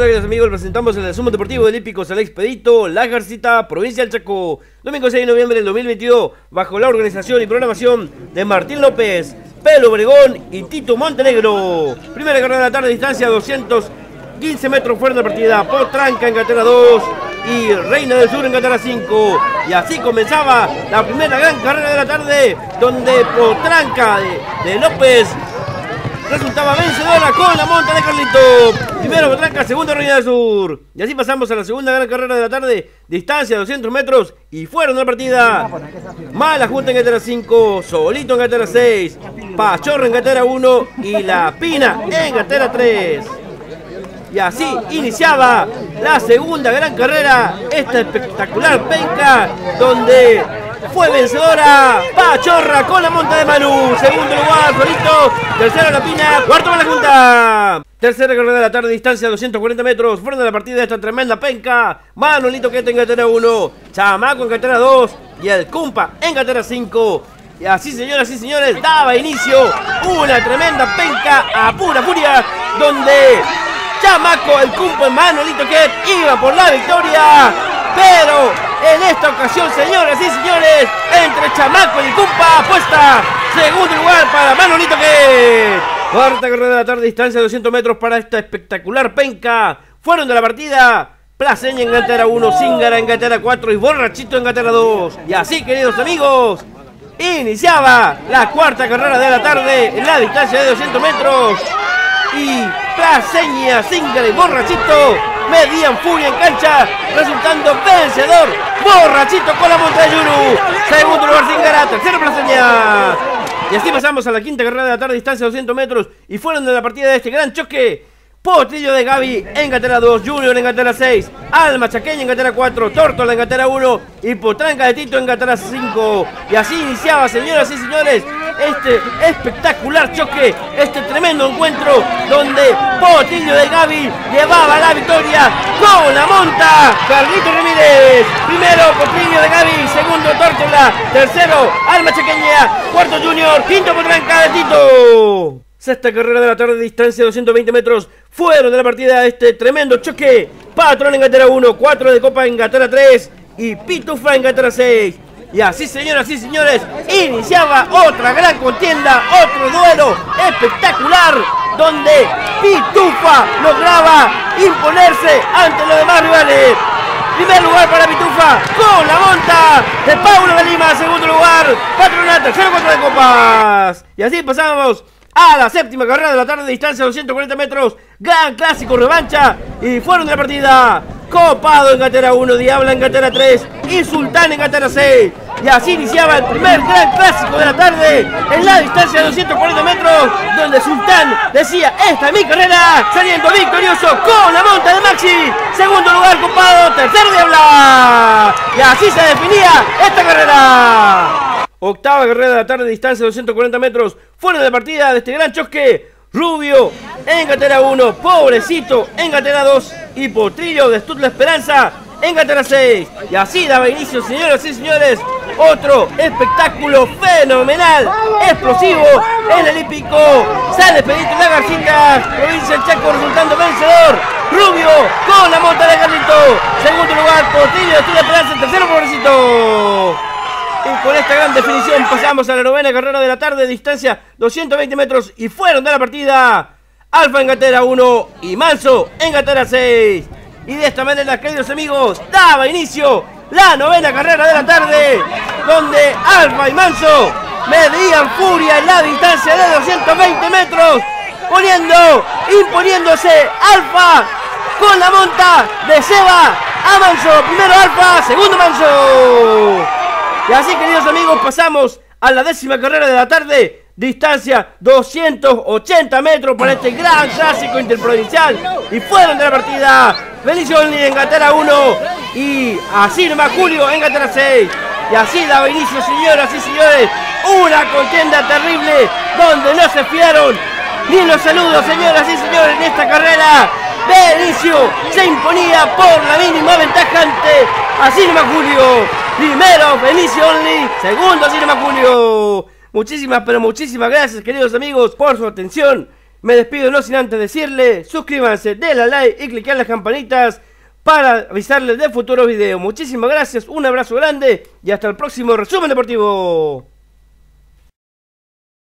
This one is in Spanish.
Hola queridos amigos, presentamos el resumen deportivo del hípico San Expedito, La Garcita, provincia del Chaco, domingo 6 de noviembre del 2022, bajo la organización y programación de Martín López, Pelo Obregón y Tito Montenegro. Primera carrera de la tarde, distancia 215 metros fuera de la partida, Potranca en cartera 2 y Reina del Sur en cartera 5. Y así comenzaba la primera gran carrera de la tarde, donde Potranca de López resultaba vencedora con la monta de Carlito. Primero Potranca, segundo Reina del Sur. Y así pasamos a la segunda gran carrera de la tarde. Distancia 200 metros y fueron de la partida. Mala Junta en gatera 5, Solito en gatera 6, Pachorro en gatera 1 y La Pina en gatera 3. Y así iniciaba la segunda gran carrera, esta espectacular penca, donde fue vencedora Pachorra con la monta de Manu. Segundo lugar, Solito. Tercera La Pina. Cuarto la Junta. Tercera carrera de la tarde, distancia 240 metros. Fueron de la partida de esta tremenda penca. Manuelito Queta en gatera 1. Chamaco en gatera 2. Y el Cumpa en gatera 5. Y así, señoras y señores, daba inicio una tremenda penca a pura furia. Donde Chamaco, el Cumpa en Manuelito Quet iba por la victoria. Pero en esta ocasión, señoras y señores, entre Chamaco y Cumpa, apuesta segundo lugar para Manolito que cuarta carrera de la tarde, distancia de 200 metros para esta espectacular penca. Fueron de la partida Plaseña en gatera 1, Zingara en gatera 4 y Borrachito en gatera 2. Y así, queridos amigos, iniciaba la cuarta carrera de la tarde en la distancia de 200 metros. Y Plaseña, Zingara y Borrachito medían furia en cancha, resultando vencedor. Borrachito con la monta de Yuru. Segundo lugar Zingara, tercera Plaseña. Y así pasamos a la quinta carrera de la tarde, distancia de 200 metros. Y fueron de la partida de este gran choque. Potrillo de Gaby en gatera 2, Junior en gatera 6, Alma Chaqueña en gatera 4, Tórtola en gatera 1 y Potranca de Tito en gatera 5. Y así iniciaba, señoras y señores, este espectacular choque, este tremendo encuentro donde Potrillo de Gaby llevaba la victoria con la monta. Carlito Ramírez, primero Potrillo de Gaby, segundo Tórtola, tercero Alma Chaqueña, cuarto Junior, quinto Potranca de Tito. Sexta carrera de la tarde, distancia de 220 metros. Fueron de la partida este tremendo choque. Patrón en gatera 1, 4 de Copa en gatera 3 y Pitufa en gatera 6. Y así, señoras y señores, iniciaba otra gran contienda, otro duelo espectacular, donde Pitufa lograba imponerse ante los demás rivales. Primer lugar para Pitufa con la monta de Paulo de Lima. Segundo lugar, Patrona, tercero, cuatro de copas. Y así pasamos a la séptima carrera de la tarde, distancia de 240 metros, gran clásico revancha, y fueron de la partida, Copado en gatera 1, Diabla en gatera 3, y Sultán en gatera 6, y así iniciaba el primer gran clásico de la tarde, en la distancia de 240 metros, donde Sultán decía, esta es mi carrera, saliendo victorioso con la monta de Maxi, segundo lugar Copado, tercero Diabla, y así se definía esta carrera. Octava carrera de la tarde, distancia de 240 metros. Fuera de partida de este gran choque. Rubio en gatera 1. Pobrecito en gatera 2. Y Potrillo de Stutla Esperanza en gatera 6. Y así daba inicio, señoras y señores. Otro espectáculo fenomenal, explosivo en el hípico. Sale Pedito de Garcitas, provincia del Chaco resultando vencedor. Rubio con la monta de Carlito. Segundo lugar, Potrillo de Stutla Esperanza. Tercero, pobrecito. Y con esta gran definición pasamos a la novena carrera de la tarde, distancia 220 metros y fueron de la partida Alfa en gatera 1 y Manso en gatera 6. Y de esta manera, queridos amigos, daba inicio la novena carrera de la tarde, donde Alfa y Manso medían furia en la distancia de 220 metros, poniendo, imponiéndose Alfa con la monta de Seba a Manso. Primero Alfa, segundo Manso. Y así, queridos amigos, pasamos a la décima carrera de la tarde. Distancia 280 metros para este gran clásico interprovincial. Y fueron de la partida Felicio en gatera 1 y así Julio en gatera 6. Y así daba inicio, señoras y señores, una contienda terrible donde no se fiaron ni los saludos, señoras y señores, en esta carrera. Benicio se imponía por la mínima ventaja ante Asirma Julio. Primero, Benicio Only. Segundo, Cinema Julio. Muchísimas, pero muchísimas gracias, queridos amigos, por su atención. Me despido no sin antes decirle, suscríbanse, denle like y cliquen las campanitas para avisarles de futuros videos. Muchísimas gracias, un abrazo grande y hasta el próximo resumen deportivo.